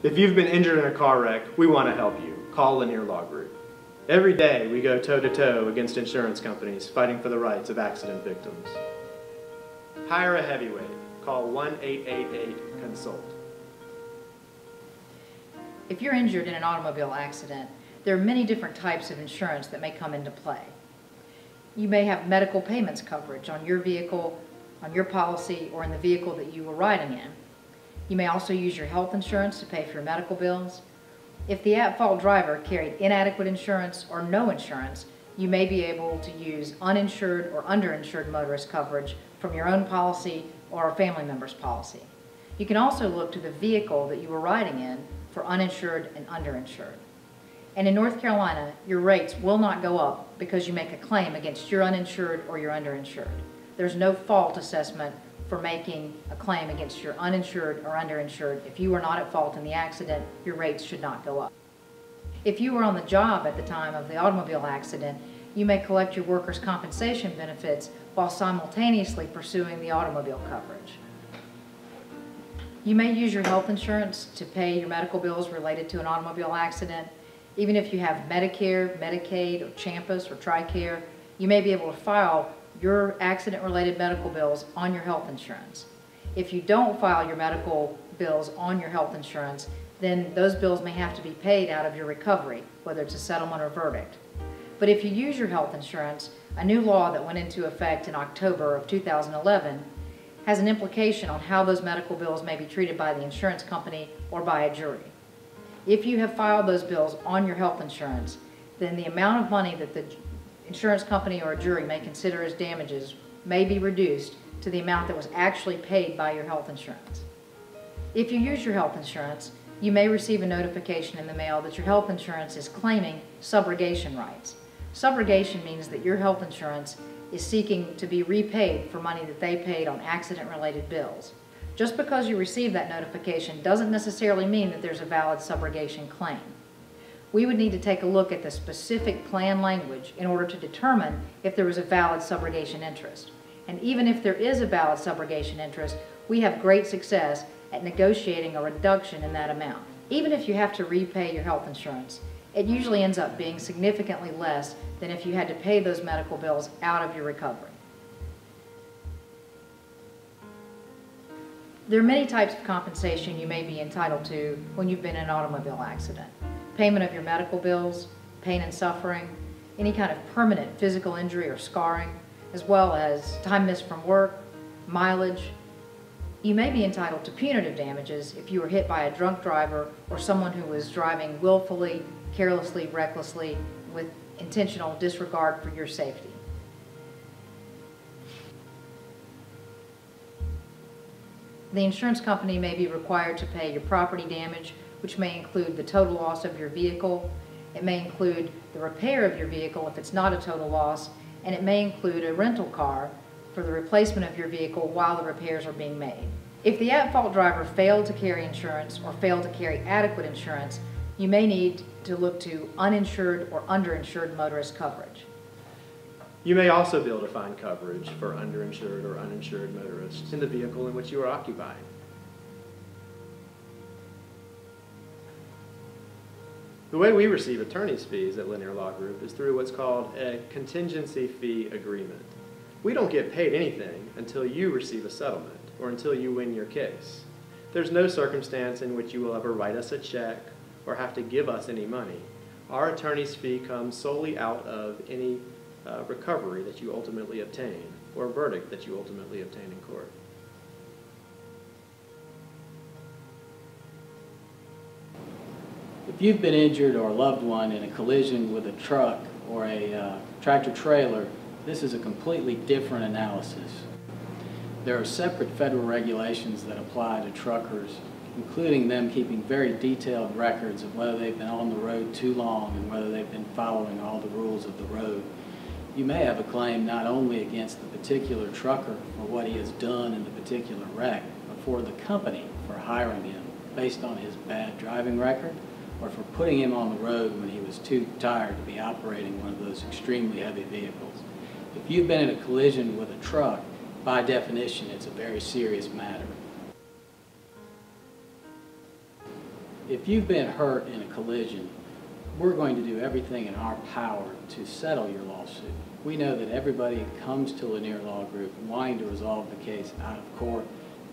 If you've been injured in a car wreck, we want to help you. Call Lanier Law Group. Every day we go toe to toe against insurance companies fighting for the rights of accident victims. Hire a heavyweight. Call 1 888 CONSULT. If you're injured in an automobile accident, there are many different types of insurance that may come into play. You may have medical payments coverage on your vehicle, on your policy, or in the vehicle that you were riding in. You may also use your health insurance to pay for your medical bills. If the at-fault driver carried inadequate insurance or no insurance, you may be able to use uninsured or underinsured motorist coverage from your own policy or a family member's policy. You can also look to the vehicle that you were riding in for uninsured and underinsured. And in North Carolina, your rates will not go up because you make a claim against your uninsured or your underinsured. There's no fault assessment for making a claim against your uninsured or underinsured. If you were not at fault in the accident, your rates should not go up. If you were on the job at the time of the automobile accident, you may collect your workers' compensation benefits while simultaneously pursuing the automobile coverage. You may use your health insurance to pay your medical bills related to an automobile accident. Even if you have Medicare, Medicaid, or Champus, or TRICARE, you may be able to file your accident-related medical bills on your health insurance. If you don't file your medical bills on your health insurance, then those bills may have to be paid out of your recovery, whether it's a settlement or verdict. But if you use your health insurance, a new law that went into effect in October of 2011 has an implication on how those medical bills may be treated by the insurance company or by a jury. If you have filed those bills on your health insurance, then the amount of money that the insurance company or a jury may consider as damages may be reduced to the amount that was actually paid by your health insurance. If you use your health insurance, you may receive a notification in the mail that your health insurance is claiming subrogation rights. Subrogation means that your health insurance is seeking to be repaid for money that they paid on accident-related bills. Just because you receive that notification doesn't necessarily mean that there's a valid subrogation claim we would need to take a look at the specific plan language in order to determine if there was a valid subrogation interest. And even if there is a valid subrogation interest, we have great success at negotiating a reduction in that amount. Even if you have to repay your health insurance, it usually ends up being significantly less than if you had to pay those medical bills out of your recovery. There are many types of compensation you may be entitled to when you've been in an automobile accident payment of your medical bills, pain and suffering, any kind of permanent physical injury or scarring, as well as time missed from work, mileage. You may be entitled to punitive damages if you were hit by a drunk driver or someone who was driving willfully, carelessly, recklessly, with intentional disregard for your safety. The insurance company may be required to pay your property damage which may include the total loss of your vehicle. It may include the repair of your vehicle if it's not a total loss, and it may include a rental car for the replacement of your vehicle while the repairs are being made. If the at-fault driver failed to carry insurance or failed to carry adequate insurance, you may need to look to uninsured or underinsured motorist coverage. You may also be able to find coverage for underinsured or uninsured motorists in the vehicle in which you are occupying. The way we receive attorney's fees at Lanier Law Group is through what's called a contingency fee agreement. We don't get paid anything until you receive a settlement or until you win your case. There's no circumstance in which you will ever write us a check or have to give us any money. Our attorney's fee comes solely out of any uh, recovery that you ultimately obtain or verdict that you ultimately obtain in court. If you've been injured or a loved one in a collision with a truck or a uh, tractor trailer, this is a completely different analysis. There are separate federal regulations that apply to truckers, including them keeping very detailed records of whether they've been on the road too long and whether they've been following all the rules of the road. You may have a claim not only against the particular trucker for what he has done in the particular wreck, but for the company for hiring him based on his bad driving record or for putting him on the road when he was too tired to be operating one of those extremely heavy vehicles. If you've been in a collision with a truck, by definition, it's a very serious matter. if you've been hurt in a collision, we're going to do everything in our power to settle your lawsuit. We know that everybody comes to Lanier Law Group wanting to resolve the case out of court,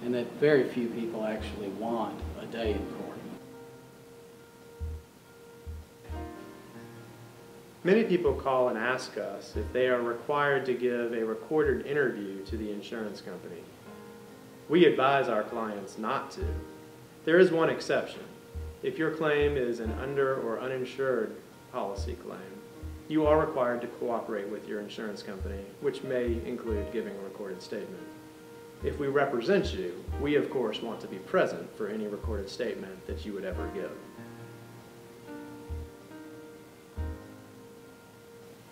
and that very few people actually want a day in court. Many people call and ask us if they are required to give a recorded interview to the insurance company. We advise our clients not to. There is one exception. If your claim is an under or uninsured policy claim, you are required to cooperate with your insurance company, which may include giving a recorded statement. If we represent you, we of course want to be present for any recorded statement that you would ever give.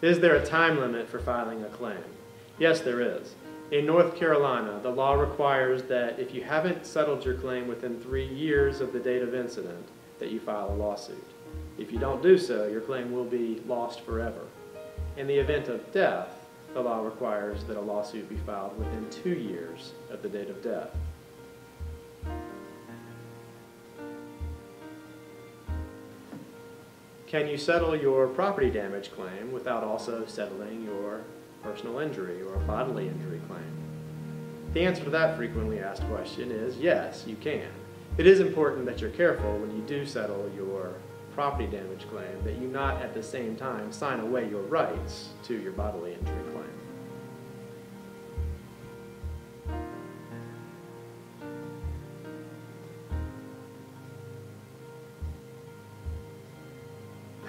Is there a time limit for filing a claim? Yes, there is. In North Carolina, the law requires that if you haven't settled your claim within three years of the date of incident, that you file a lawsuit. If you don't do so, your claim will be lost forever. In the event of death, the law requires that a lawsuit be filed within two years of the date of death. Can you settle your property damage claim without also settling your personal injury or bodily injury claim? The answer to that frequently asked question is yes, you can. It is important that you're careful when you do settle your property damage claim that you not at the same time sign away your rights to your bodily injury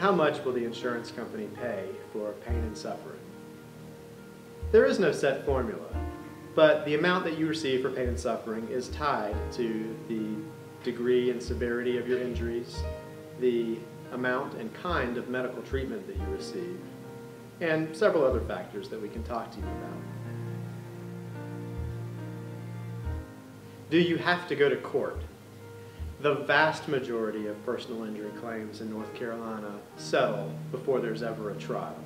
How much will the insurance company pay for pain and suffering? There is no set formula, but the amount that you receive for pain and suffering is tied to the degree and severity of your injuries, the amount and kind of medical treatment that you receive, and several other factors that we can talk to you about. Do you have to go to court? The vast majority of personal injury claims in North Carolina settle before there's ever a trial.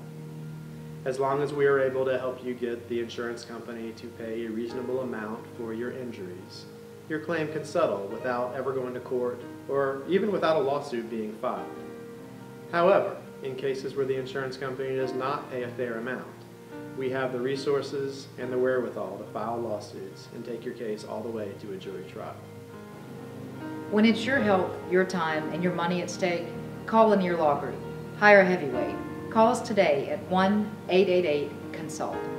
As long as we are able to help you get the insurance company to pay a reasonable amount for your injuries, your claim can settle without ever going to court or even without a lawsuit being filed. However, in cases where the insurance company does not pay a fair amount, we have the resources and the wherewithal to file lawsuits and take your case all the way to a jury trial. When it's your health, your time, and your money at stake, call Lanier Law Group. Hire a heavyweight. Call us today at 1-888-CONSULT.